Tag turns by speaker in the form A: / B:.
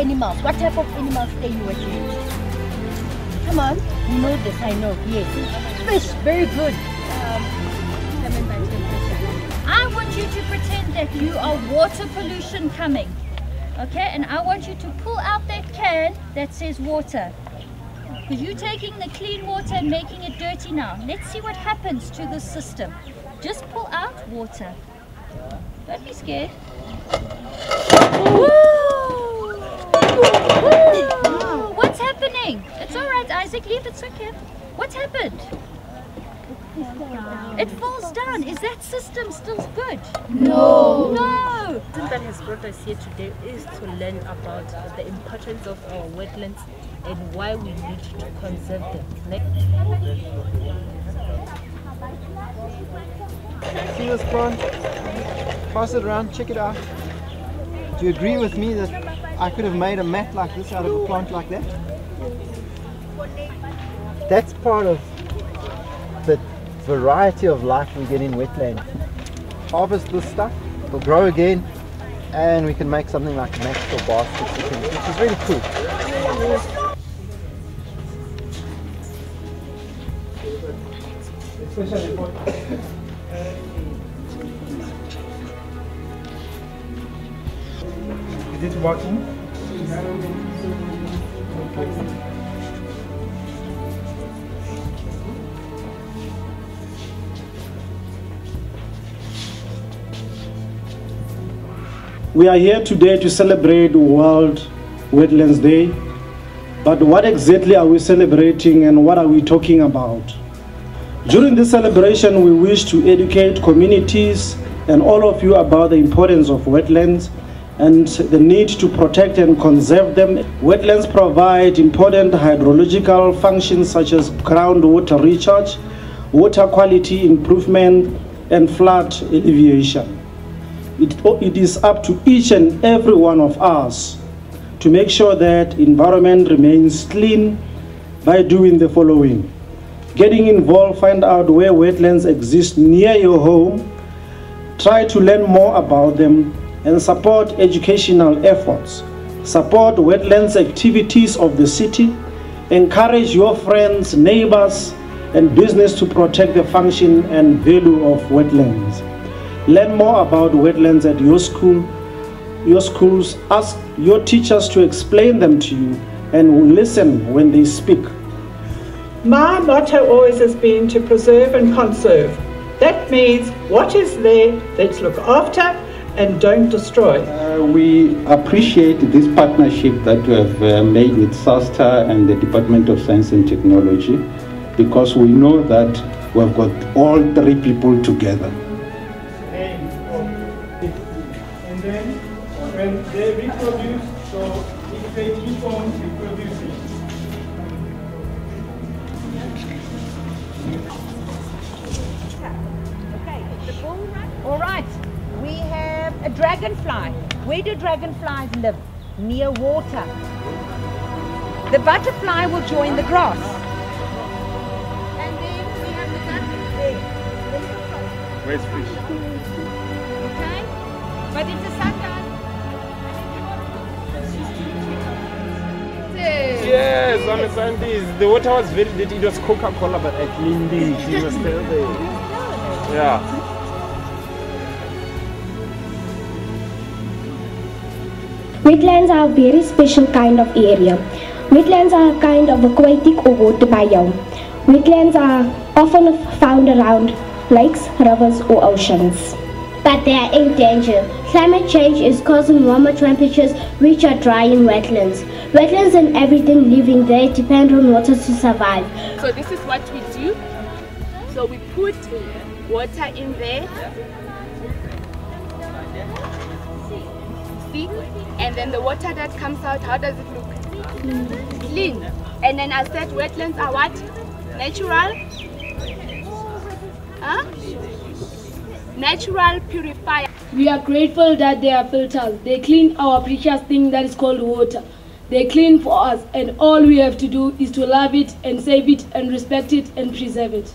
A: animals. What type of animals stay in wetlands? Come on, you know this, I know, yes. Fish, very good. Um,
B: I want you to pretend that you are water pollution coming. Okay, and I want you to pull out that can that says water. Because you're taking the clean water and making it dirty now. Let's see what happens to this system. Just pull out water. Don't be scared. What's happening? It's alright, Isaac. Leave it's okay. What's happened? It falls down. Is that system still good?
A: No.
B: No.
C: thing that has brought us here today is to learn about the importance of our wetlands and why we need to conserve them.
D: See this plant? Pass it around, check it out. Do you agree with me that I could have made a mat like this out of a plant like that? That's part of the variety of life we get in wetland. Harvest this stuff, it'll grow again, and we can make something like mats or baskets, which is really cool.
E: Is it working? We are here today to celebrate World Wetlands Day. But what exactly are we celebrating and what are we talking about? During this celebration, we wish to educate communities and all of you about the importance of wetlands and the need to protect and conserve them. Wetlands provide important hydrological functions such as groundwater recharge, water quality improvement, and flood alleviation. It, it is up to each and every one of us to make sure that environment remains clean by doing the following. Getting involved, find out where wetlands exist near your home, try to learn more about them, and support educational efforts. Support wetlands activities of the city, encourage your friends, neighbors, and business to protect the function and value of wetlands. Learn more about wetlands at your school, your schools. Ask your teachers to explain them to you and listen when they speak.
F: My motto always has been to preserve and conserve. That means what is there, let's look after and don't destroy.
G: Uh, we appreciate this partnership that we have uh, made with SAASTA and the Department of Science and Technology because we know that we've got all three people together.
E: And then when they reproduce, so if they keep on
A: dragonfly. Where do dragonflies live? Near water. The butterfly will join the grass. And then we have the duck.
E: Where's fish?
A: Okay? But it's a sundown.
H: Yes, on the Sundays. The water was very dirty. It was Coca-Cola, but I cleaned it. It was still there. Yeah.
I: Wetlands are a very special kind of area. Wetlands are a kind of aquatic or water biome. Wetlands are often found around lakes, rivers, or oceans.
J: But they are in danger. Climate change is causing warmer temperatures which are drying wetlands. Wetlands and everything living there depend on water to survive.
K: So this is what we do. So we put water in there. See? And then the water that comes out, how does it look? Clean. And then I said wetlands are what? Natural? Huh? Natural purifier.
L: We are grateful that they are filters. They clean our precious thing that is called water. They clean for us and all we have to do is to love it and save it and respect it and preserve it.